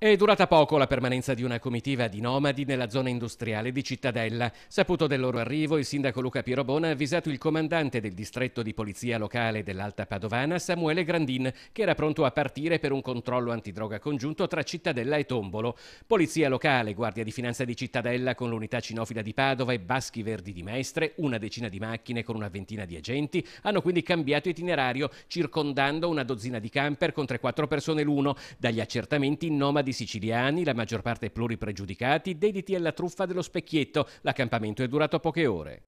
È durata poco la permanenza di una comitiva di nomadi nella zona industriale di Cittadella. Saputo del loro arrivo, il sindaco Luca Pirobona ha avvisato il comandante del distretto di polizia locale dell'Alta Padovana, Samuele Grandin, che era pronto a partire per un controllo antidroga congiunto tra Cittadella e Tombolo. Polizia locale, Guardia di Finanza di Cittadella con l'unità cinofila di Padova e Baschi Verdi di Mestre, una decina di macchine con una ventina di agenti, hanno quindi cambiato itinerario, circondando una dozzina di camper con 3-4 persone l'uno. Dagli accertamenti nomadi di siciliani, la maggior parte pluripregiudicati, dediti alla truffa dello specchietto. L'accampamento è durato poche ore.